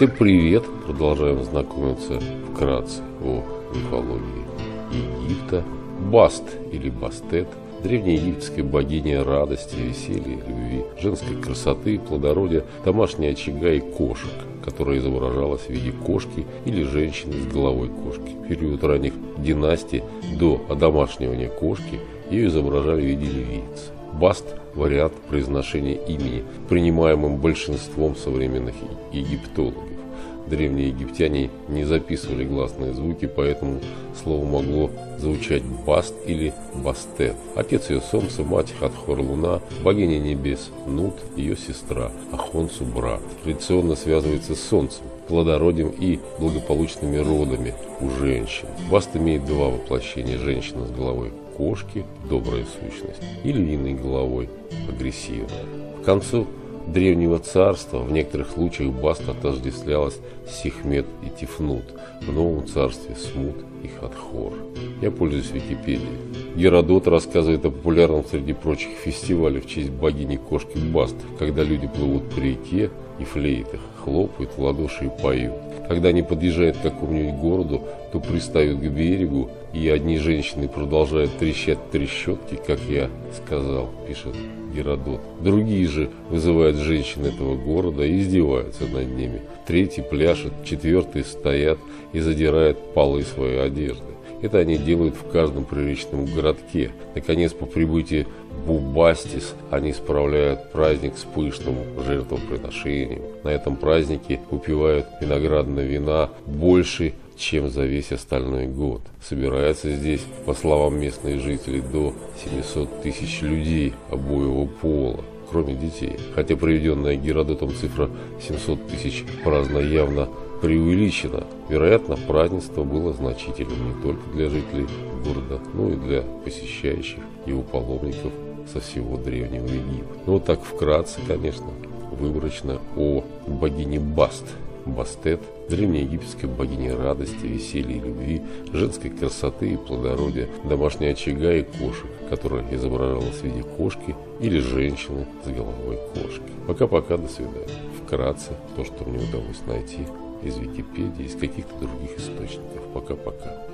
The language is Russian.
Всем привет! Продолжаем знакомиться вкратце о мифологии Египта. Баст или Бастет – древнеегипетская богиня радости, веселья, любви, женской красоты, плодородия, домашнего очага и кошек, которая изображалась в виде кошки или женщины с головой кошки. В период ранних династий до одомашнивания кошки ее изображали в виде львицы. Баст – вариант произношения имени, принимаемым большинством современных египтологов. Древние египтяне не записывали гласные звуки, поэтому слово могло звучать Баст или Бастет. Отец ее солнце, мать Хатхор Луна, богиня небес Нут, ее сестра, Ахонсу брат. Традиционно связывается с солнцем, плодородием и благополучными родами у женщин. Баст имеет два воплощения. Женщина с головой кошки, добрая сущность, и львиной головой, агрессивная. К концу древнего царства в некоторых случаях Баст отождествлялась с Сихмет и Тифнут, в новом царстве Смут и Хатхор. Я пользуюсь Википедией. Геродот рассказывает о популярном среди прочих фестивале в честь богини кошки Баст, когда люди плывут по реке и флейтах, хлопают в ладоши и поют. Когда они подъезжают к какому-нибудь городу, то пристают к берегу, и одни женщины продолжают трещать трещотки, как я сказал, пишет Геродот. Другие же вызывают женщин этого города и издеваются над ними. Третьи пляшут, четвертые стоят и задирают полы своей одежды. Это они делают в каждом приличном городке. Наконец, по прибытии Бубастис они справляют праздник с пышным жертвоприношением. На этом празднике выпивают виноградное вина больше, чем за весь остальной год. Собирается здесь, по словам местных жителей, до 700 тысяч людей обоего пола кроме детей. Хотя приведенная Геродотом цифра 700 тысяч праздно явно преувеличено. Вероятно, празднество было значительным не только для жителей города, но и для посещающих его паломников со всего Древнего Египта. Ну вот так вкратце, конечно, выборочно о богине Баст. Бастет – древнеегипетская богиня радости, веселья и любви, женской красоты и плодородия, домашнего очага и кошек, которая изображалась в виде кошки или женщины с головой кошки. Пока-пока, до свидания. Вкратце то, что мне удалось найти из Википедии, из каких-то других источников. Пока-пока.